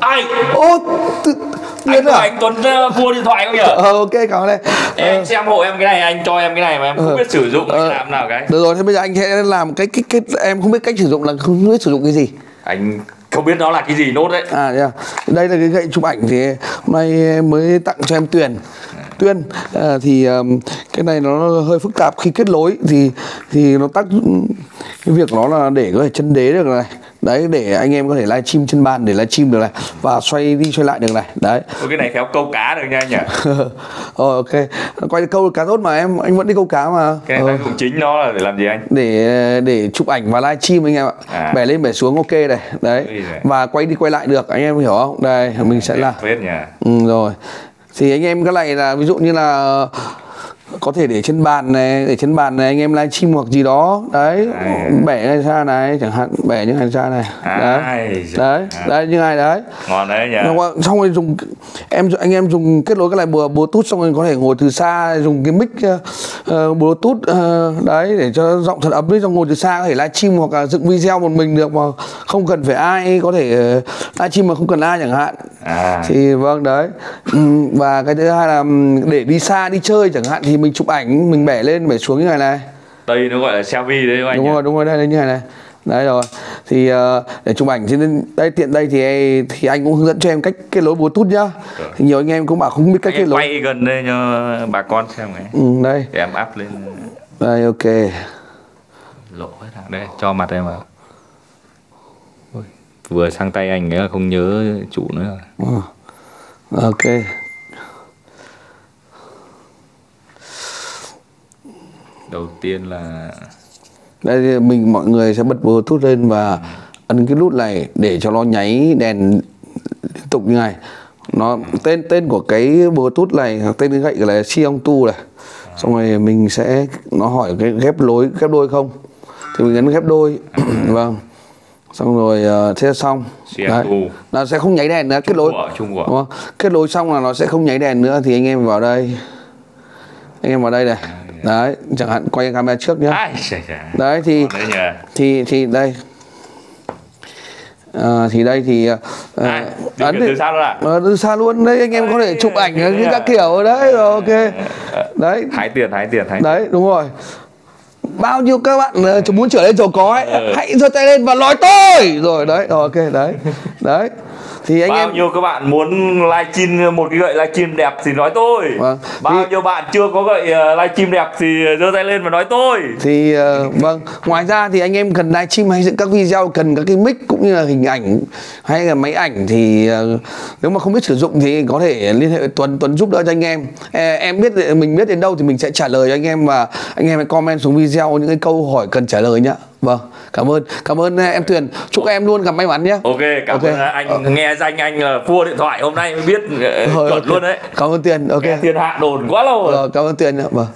ai ô tự, anh à? anh Tuấn uh, mua điện thoại không nhỉ? Ờ, ok cảm ơn đây em xem hộ em cái này anh cho em cái này mà em không biết sử dụng anh làm nào cái. Được rồi thế bây giờ anh sẽ làm cái cái cái em không biết cách sử dụng là không biết sử dụng cái gì. Anh không biết nó là cái gì nốt đấy. À yeah. đây là cái gậy chụp ảnh thì hôm nay mới tặng cho em Tuyền. Tuyên à, thì um, cái này nó hơi phức tạp khi kết nối thì thì nó tác cái việc nó là để có thể chân đế được này đấy để anh em có thể livestream trên bàn để livestream được này. Và xoay đi xoay lại được này. Đấy. Cái này khéo câu cá được nha anh nhỉ? Ờ ok. Quay câu cá tốt mà em. Anh vẫn đi câu cá mà. Cái này ờ. chính nó là để làm gì anh? Để để chụp ảnh và livestream anh em ạ. À. bẻ lên bẻ xuống ok này. Đấy. Và quay đi quay lại được anh em hiểu không? Đây mình sẽ là ừ, rồi. Thì anh em cái này là ví dụ như là có thể để trên bàn này để trên bàn này anh em livestream hoặc gì đó. Đấy à. bẻ ngay ra này chẳng hạn bẻ những hành ra này. Đấy. Đấy à. đấy như này đấy. Ngon đấy nhỉ. Xong rồi dùng em anh em dùng kết nối cái này bừa bluetooth xong rồi có thể ngồi từ xa dùng cái mic uh, bluetooth uh, đấy để cho giọng thật ấm đấy xong ngồi từ xa có thể livestream hoặc là dựng video một mình được mà không cần phải ai có thể uh, livestream mà không cần ai chẳng hạn à. thì vâng đấy. Và cái thứ hai là để đi xa đi chơi chẳng hạn thì mình chụp ảnh mình bẻ lên bẻ xuống như này này. Đây nó gọi là selfie đấy anh đúng nhỉ? rồi đúng rồi đây, đây như này này. Đấy rồi. Thì uh, để chụp ảnh trên đây tiện đây thì thì anh cũng hướng dẫn cho em cách kết nối bluetooth nhá. Thì nhiều anh em cũng bảo không biết cách kết nối. quay gần đây cho bà con xem này. Ừ, đây. Để em áp lên. Đây ok. Lộ hết thằng đây cho mặt em vào vừa sang tay anh ấy không nhớ chủ nữa rồi. Ừ. ok. Đầu tiên là đây mình mọi người sẽ bật bluetooth lên và ừ. ấn cái nút này để cho nó nháy đèn liên tục như này. Nó tên tên của cái bluetooth này tên cái gậy là Xiong Tu này. Xong rồi mình sẽ nó hỏi cái ghép lối ghép đôi không? Thì mình ấn ghép đôi. Vâng xong rồi uh, thế xong. Đấy. nó sẽ không nháy đèn nữa kết nối. kết nối xong là nó sẽ không nháy đèn nữa thì anh em vào đây. Anh em vào đây này. Đấy chẳng hạn quay camera trước nhá. Đấy thì thì thì đây. À, thì đây thì uh, à, ấn từ xa luôn à? À, từ xa luôn. Đấy anh em có thể chụp ảnh những các kiểu. Đấy rồi ok. Đấy. Thái tiền thái tiền thái đấy đúng rồi bao nhiêu các bạn uh, muốn trở lên giàu có ấy ừ. hãy giơ tay lên và nói tôi rồi đấy ok đấy đấy thì anh bao em nhiêu các bạn muốn livestream một cái gậy livestream đẹp thì nói tôi. Vâng. bao thì... nhiêu bạn chưa có gậy uh, livestream đẹp thì giơ tay lên và nói tôi. Thì uh, vâng. Ngoài ra thì anh em cần livestream hay dựng các video cần các cái mic cũng như là hình ảnh hay là máy ảnh thì uh, nếu mà không biết sử dụng thì có thể liên hệ tuấn tuấn giúp đỡ cho anh em. Em biết mình biết đến đâu thì mình sẽ trả lời cho anh em và anh em hãy comment xuống video những cái câu hỏi cần trả lời nhá vâng cảm ơn. Cảm ơn em tuyền. Chúc em luôn gặp may mắn nhé. Ok cảm okay. ơn anh ờ. nghe danh anh là vua điện thoại hôm nay mới biết Thôi, chuẩn okay. luôn đấy. Cảm ơn tuyền ok. Nghe thiên hạ đồn quá lâu rồi. Ờ, cảm ơn tuyền vâng